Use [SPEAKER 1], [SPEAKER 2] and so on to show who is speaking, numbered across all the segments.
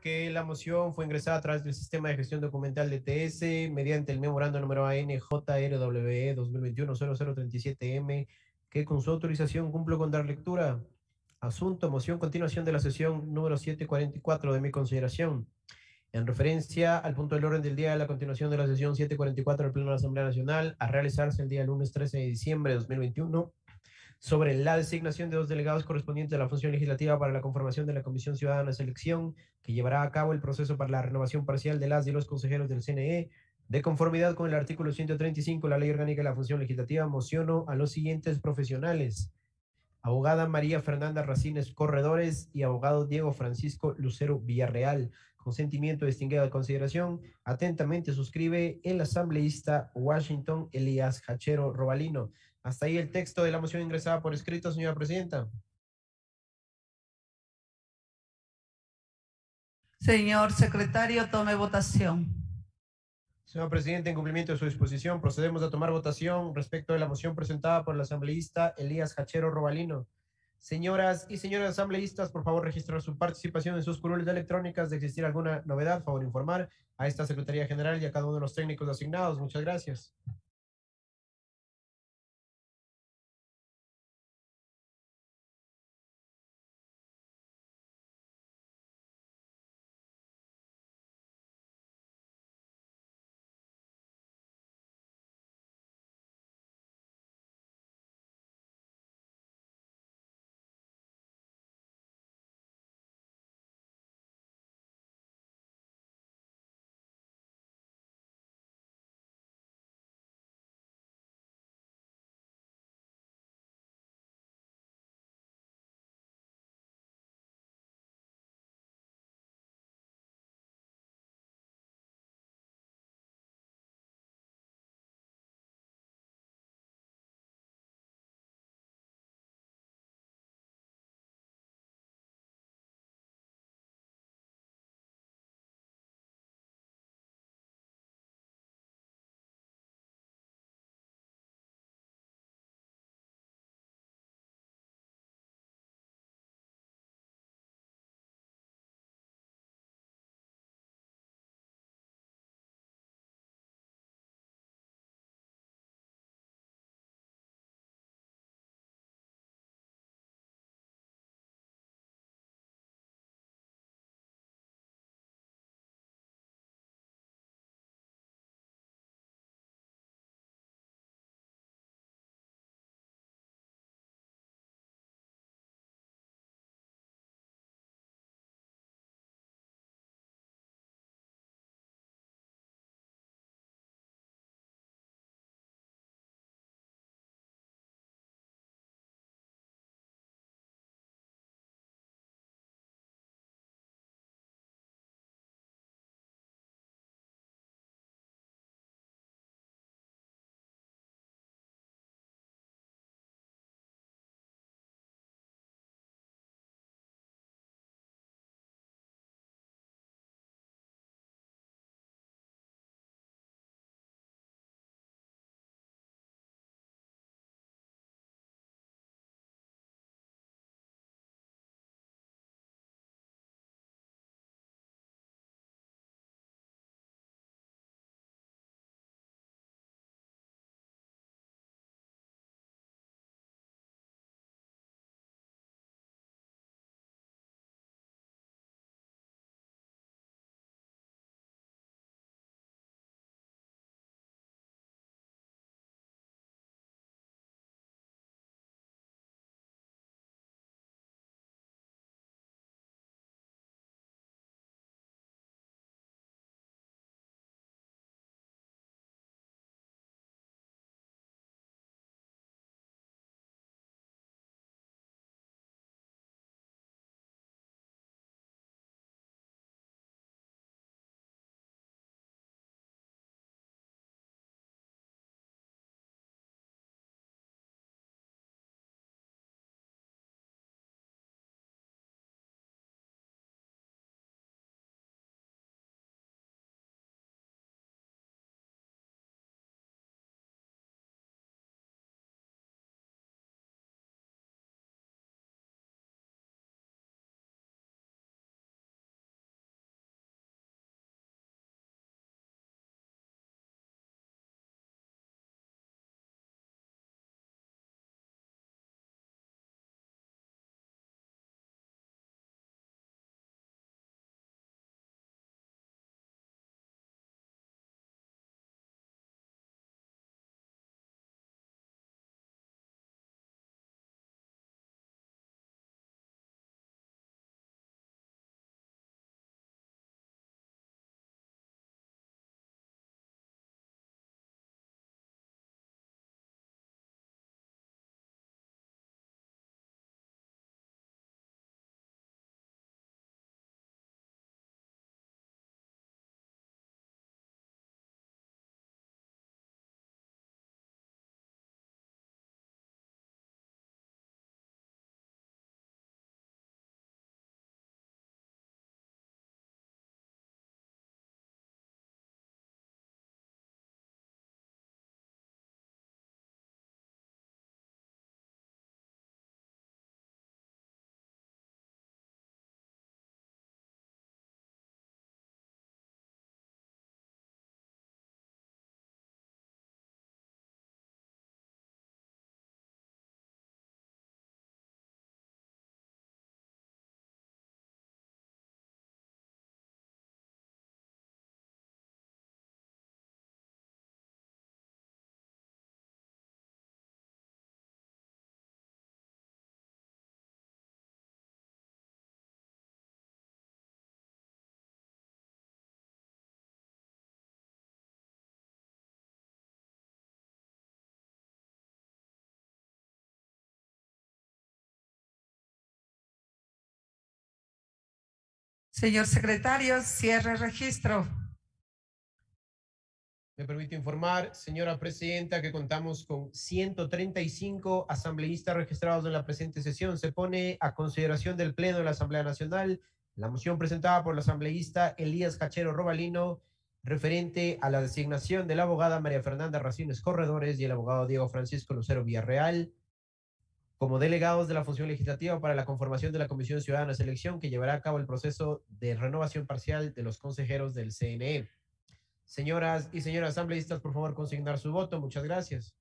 [SPEAKER 1] que la moción fue ingresada a través del sistema de gestión documental de TS mediante el memorando número ANJRWE 2021-0037M, que con su autorización cumplo con dar lectura. Asunto, moción, continuación de la sesión número 744 de mi consideración. En referencia al punto del orden del día de la continuación de la sesión 744 del Pleno de la Asamblea Nacional, a realizarse el día lunes 13 de diciembre de 2021, sobre la designación de dos delegados correspondientes a la función legislativa para la conformación de la Comisión Ciudadana de Selección, que llevará a cabo el proceso para la renovación parcial de las y los consejeros del CNE, de conformidad con el artículo 135 de la Ley Orgánica de la Función Legislativa, mociono a los siguientes profesionales. Abogada María Fernanda Racines Corredores y abogado Diego Francisco Lucero Villarreal. Consentimiento distinguido de consideración. Atentamente suscribe el asambleísta Washington Elías Hachero Robalino. Hasta ahí el texto de la moción ingresada por escrito, señora presidenta.
[SPEAKER 2] Señor secretario, tome votación.
[SPEAKER 1] Señor presidente, en cumplimiento de su disposición, procedemos a tomar votación respecto de la moción presentada por el asambleísta Elías Hachero Robalino. Señoras y señores asambleístas, por favor registrar su participación en sus curules electrónicas. De existir alguna novedad, favor informar a esta Secretaría General y a cada uno de los técnicos asignados. Muchas gracias.
[SPEAKER 2] Señor secretario, cierre registro.
[SPEAKER 1] Me permite informar, señora presidenta, que contamos con 135 asambleístas registrados en la presente sesión. Se pone a consideración del Pleno de la Asamblea Nacional la moción presentada por el asambleísta Elías Cachero Robalino referente a la designación de la abogada María Fernanda Racines Corredores y el abogado Diego Francisco Lucero Villarreal como delegados de la función legislativa para la conformación de la Comisión Ciudadana de Selección que llevará a cabo el proceso de renovación parcial de los consejeros del CNE. Señoras y señores asambleístas, por favor, consignar su voto. Muchas gracias.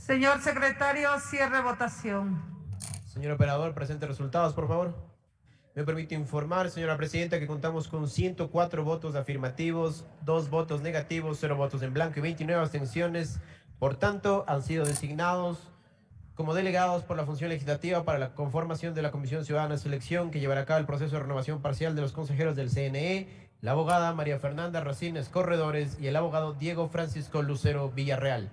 [SPEAKER 2] Señor secretario, cierre votación.
[SPEAKER 1] Señor operador, presente resultados, por favor. Me permite informar, señora presidenta, que contamos con 104 votos afirmativos, 2 votos negativos, 0 votos en blanco y 29 abstenciones. Por tanto, han sido designados como delegados por la función legislativa para la conformación de la Comisión Ciudadana de Selección que llevará a cabo el proceso de renovación parcial de los consejeros del CNE, la abogada María Fernanda Racines Corredores y el abogado Diego Francisco Lucero Villarreal.